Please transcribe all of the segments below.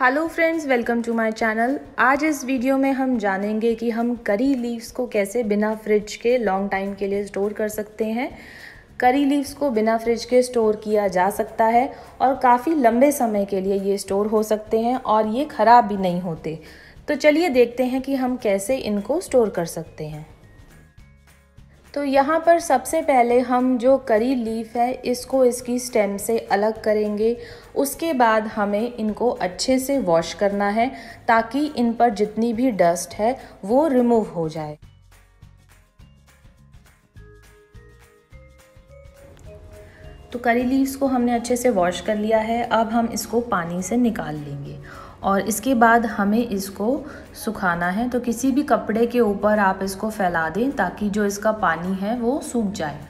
Hello friends welcome to my channel आज इस video में हम जानेंगे कि हम करी लीव्स को कैसे बिना फ्रिज के लॉन्ग टाइम के लिए स्टोर कर सकते हैं। करी लीव्स को बिना फ्रिज के स्टोर किया जा सकता है और काफ़ी लंबे समय के लिए ये स्टोर हो सकते हैं और ये ख़राब भी नहीं होते। तो चलिए देखते हैं कि हम कैसे इनको स्टोर कर सकते हैं। तो यहाँ पर सबसे पहले हम जो करी लीफ है, इसको इसकी स्टेम से अलग करेंगे। उसके बाद हमें इनको अच्छे से वॉश करना है, ताकि इन पर जितनी भी डस्ट है, वो रिमूव हो जाए। तो करी लीव्स को हमने अच्छे से वॉश कर लिया है। अब हम इसको पानी से निकाल लेंगे। और इसके बाद हमें इसको सुखाना है। तो किसी भी कपड़े के ऊपर आप इसको फैला दें ताकि जो इसका पानी है वो सूख जाए।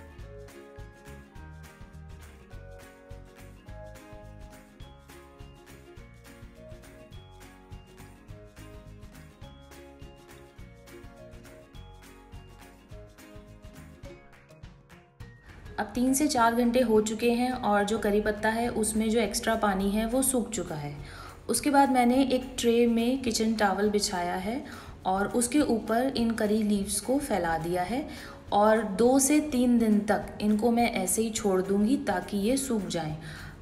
अब तीन से चार घंटे हो चुके हैं और जो करी पत्ता है उसमें जो एक्स्ट्रा पानी है वो सूख चुका है। उसके बाद मैंने एक ट्रे में किचन टावल बिछाया है और उसके ऊपर इन करी लीव्स को फैला दिया है और दो से तीन दिन तक इनको मैं ऐसे ही छोड़ दूँगी ताकि ये सूख जाएँ।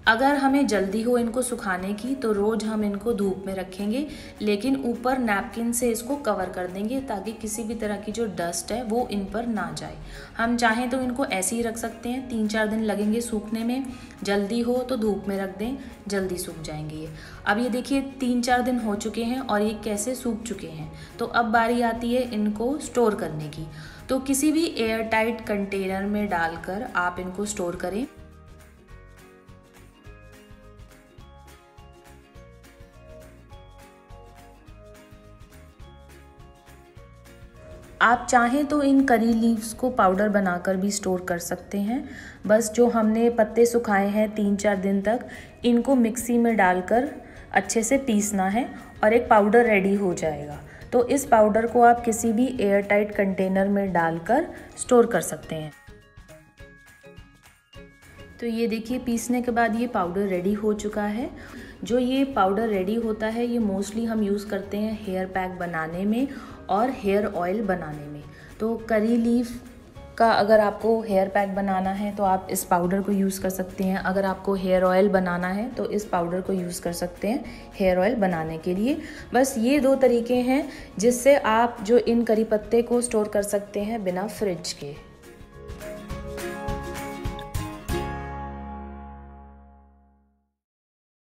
अगर हमें जल्दी हो इनको सुखाने की तो रोज़ हम इनको धूप में रखेंगे, लेकिन ऊपर नैपकिन से इसको कवर कर देंगे, ताकि किसी भी तरह की जो डस्ट है, वो इन पर ना जाए। हम चाहें तो इनको ऐसे ही रख सकते हैं तीन चार दिन लगेंगे सूखने में। जल्दी हो तो धूप में रख दें, जल्दी सूख जाएँगे ये। अब ये देखिए तीन चार दिन हो चुके हैं और ये कैसे सूख चुके हैं। तो अब बारी आती है इनको स्टोर करने की। तो किसी भी एयर टाइट कंटेनर में डालकर आप इनको स्टोर करें। आप चाहें तो इन करी लीव्स को पाउडर बनाकर भी स्टोर कर सकते हैं। बस जो हमने पत्ते सुखाए हैं तीन चार दिन तक, इनको मिक्सी में डालकर अच्छे से पीसना है और एक पाउडर रेडी हो जाएगा। तो इस पाउडर को आप किसी भी एयर टाइट कंटेनर में डालकर स्टोर कर सकते हैं। तो ये देखिए, पीसने के बाद ये पाउडर रेडी हो चुका है। जो ये पाउडर रेडी होता है, ये मोस्टली हम यूज़ करते हैं हेयर पैक बनाने में और हेयर ऑयल बनाने में। तो करी लीफ का अगर आपको हेयर पैक बनाना है तो आप इस पाउडर को यूज़ कर सकते हैं। अगर आपको हेयर ऑयल बनाना है तो इस पाउडर को यूज़ कर सकते हैं हेयर ऑयल बनाने के लिए। बस ये दो तरीके हैं जिससे आप जो इन करी पत्ते को स्टोर कर सकते हैं बिना फ्रिज के।